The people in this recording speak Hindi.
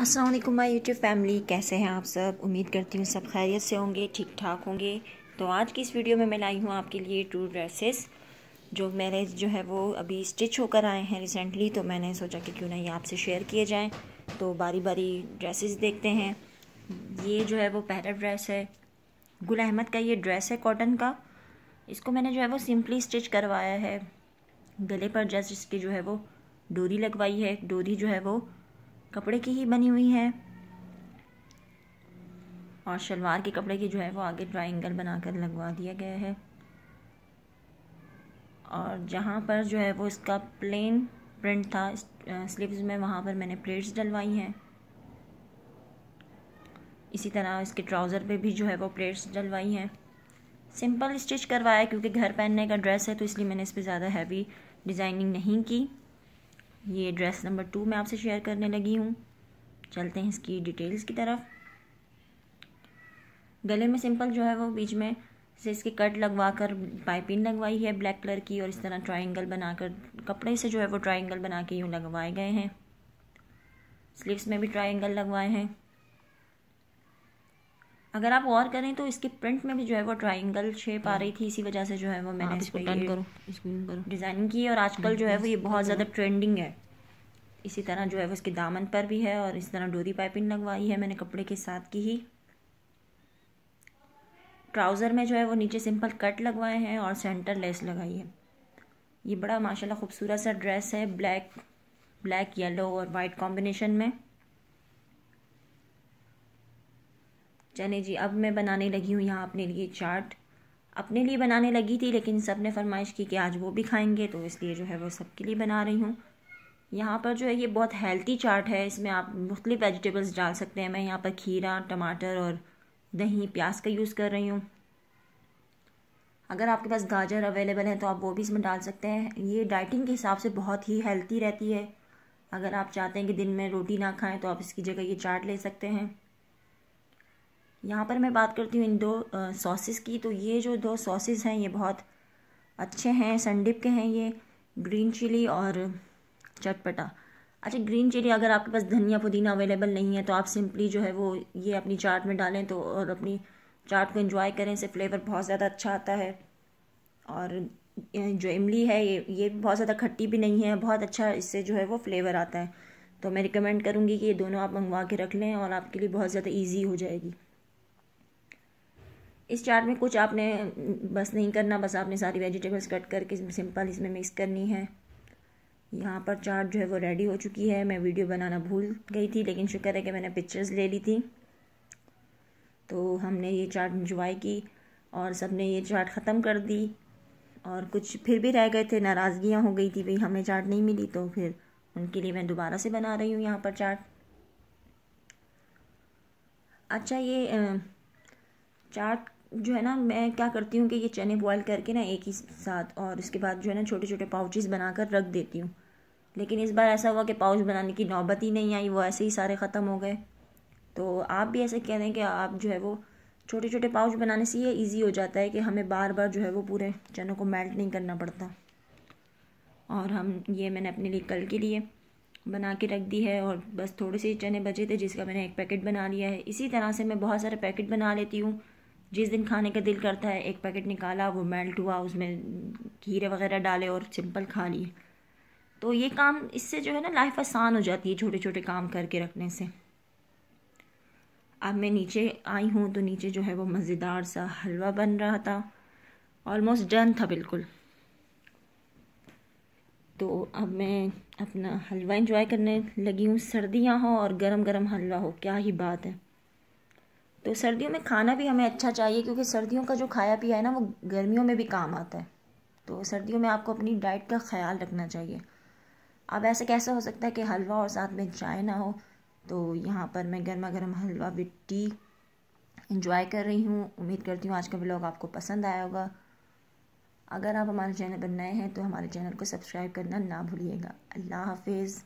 Aslam my YouTube family. कैसे हैं आप सब? उम्मीद करती हूँ सब खैरियत से होंगे ठीक ठाक होंगे। तो आज की इस वीडियो में मैं लाई हूँ आपके लिए टू ड्रेसेस जो मेरे जो है वो अभी स्टिच होकर आए हैं रिसेंटली तो मैंने सोचा कि क्यों नहीं आपसे शेयर किए जाएँ। तो बारी बारी ड्रेसेस देखते हैं। ये जो है वो पहला ड्रेस है। गुल अहमद का ये ड्रेस है कॉटन का। इसको मैंने जो है वो सिंपली स्टिच करवाया है। गले पर जस्ट इसकी जो है वो डोरी लगवाई है। डोरी जो है वो कपड़े की ही बनी हुई है। और शलवार के कपड़े की जो है वो आगे ट्राइंगल बनाकर लगवा दिया गया है। और जहाँ पर जो है वो इसका प्लेन प्रिंट था स्लीव्स में वहाँ पर मैंने प्लेट्स डलवाई हैं। इसी तरह इसके ट्राउज़र पे भी जो है वो प्लेट्स डलवाई हैं। सिंपल स्टिच करवाया क्योंकि घर पहनने का ड्रेस है तो इसलिए मैंने इस पर ज़्यादा हैवी डिज़ाइनिंग नहीं की। ये ड्रेस नंबर टू मैं आपसे शेयर करने लगी हूँ। चलते हैं इसकी डिटेल्स की तरफ़। गले में सिंपल जो है वो बीच में से इसके कट लगवा कर पाइपिंग लगवाई है ब्लैक कलर की और इस तरह ट्राइंगल बनाकर कपड़े से जो है वो ट्राइंगल बना के यूँ लगवाए गए हैं। स्लीव्स में भी ट्राइंगल लगवाए हैं। अगर आप और करें तो इसके प्रिंट में भी जो है वो ट्राइंगल शेप आ रही थी इसी वजह से जो है वो मैंने इसको टर्न करो करो। डिज़ाइनिंग की और आजकल जो है वो ये बहुत ज़्यादा ट्रेंडिंग है। इसी तरह जो है वो इसके दामन पर भी है और इस तरह डोरी पाइपिंग लगवाई है मैंने कपड़े के साथ की ही। ट्राउज़र में जो है वो नीचे सिंपल कट लगवाए हैं और सेंटर लेस लगाई है। ये बड़ा माशाल्लाह खूबसूरत सा ड्रेस है ब्लैक ब्लैक येलो और वाइट कॉम्बिनेशन में। चले जी, अब मैं बनाने लगी हूँ यहाँ अपने लिए चाट। अपने लिए बनाने लगी थी, लेकिन सबने फरमाइश की कि आज वो भी खाएँगे तो इसलिए जो है वो सबके लिए बना रही हूँ। यहाँ पर जो है ये बहुत हेल्थी चाट है, इसमें आप मुख्तलिफ़ वेजिटेबल्स डाल सकते हैं। मैं यहाँ पर खीरा, टमाटर और दही, प्याज का यूज़ कर रही हूँ। अगर आपके पास गाजर अवेलेबल है तो आप वो भी इसमें डाल सकते हैं। ये डाइटिंग के हिसाब से बहुत ही हेल्थी रहती है। अगर आप चाहते हैं कि दिन में रोटी ना खाएँ तो आप इसकी जगह ये चाट ले सकते हैं। यहाँ पर मैं बात करती हूँ इन दो सॉसेस की। तो ये जो दो सॉसेस हैं, ये बहुत अच्छे हैं संडिप के हैं ये ग्रीन चिली और चटपटा। अच्छा ग्रीन चिली अगर आपके पास धनिया पुदीना अवेलेबल नहीं है तो आप सिंपली जो है वो ये अपनी चाट में डालें तो और अपनी चाट को एंजॉय करें। इससे फ्लेवर बहुत ज़्यादा अच्छा आता है। और जो इमली है, ये ये बहुत ज़्यादा खट्टी भी नहीं है, बहुत अच्छा इससे जो है वो फ्लेवर आता है। तो मैं रिकमेंड करूँगी कि ये दोनों आप मंगवा के रख लें और आपके लिए बहुत ज़्यादा ईजी हो जाएगी। इस चाट में कुछ आपने, बस नहीं करना, बस आपने सारी वेजिटेबल्स कट करके सिंपल इसमें मिक्स करनी है। यहाँ पर चाट जो है वो रेडी हो चुकी है। मैं वीडियो बनाना भूल गई थी, लेकिन शुक्र है कि मैंने पिक्चर्स ले ली थी। तो हमने ये चाट इंजॉय की और सबने ये चाट ख़त्म कर दी। और कुछ फिर भी रह गए थे, नाराज़गियाँ हो गई थी, भाई हमें चाट नहीं मिली तो फिर उनके लिए मैं दोबारा से बना रही हूँ यहाँ पर चाट अच्छा ये चाट जो है ना, मैं क्या करती हूँ कि ये चने बॉयल करके ना एक ही साथ और उसके बाद जो है ना छोटे छोटे पाउचेस बनाकर रख देती हूँ। लेकिन इस बार ऐसा हुआ कि पाउच बनाने की नौबत ही नहीं आई, वो ऐसे ही सारे ख़त्म हो गए। तो आप भी ऐसे कह हैं कि आप जो है वो छोटे छोटे पाउच बनाने से ये ईजी हो जाता है कि हमें बार बार जो है वो पूरे चनों को मेल्ट नहीं करना पड़ता। और हम, ये मैंने अपने लिए कल के लिए बना के रख दी है और बस थोड़े से चने बचे थे, जिसका मैंने एक पैकेट बना लिया है। इसी तरह से मैं बहुत सारे पैकेट बना लेती हूँ। जिस दिन खाने का दिल करता है, एक पैकेट निकाला, वो मेल्ट हुआ, उसमें खीरे वगैरह डाले और सिंपल खा लिए। तो ये काम, इससे जो है ना लाइफ आसान हो जाती है छोटे छोटे काम करके रखने से। अब मैं नीचे आई हूँ तो नीचे जो है वो मज़ेदार सा हलवा बन रहा था। ऑलमोस्ट डन था बिल्कुल। तो अब मैं अपना हलवा इंजॉय करने लगी हूँ, सर्दियाँ हो और गरम गरम हलवा हो, क्या ही बात है। तो सर्दियों में खाना भी हमें अच्छा चाहिए, क्योंकि सर्दियों का जो खाया पिया है ना, वो गर्मियों में भी काम आता है। तो सर्दियों में आपको अपनी डाइट का ख्याल रखना चाहिए। अब ऐसे कैसे हो सकता है कि हलवा और साथ में चाय ना हो? तो यहाँ पर मैं गर्मा गर्म हलवा विद टी इंजॉय कर रही हूँ। उम्मीद करती हूँ आज का ब्लॉग आपको पसंद आया होगा। अगर आप हमारे चैनल पर नए हैं तो हमारे चैनल को सब्सक्राइब करना ना भूलिएगा। अल्लाह हाफिज़।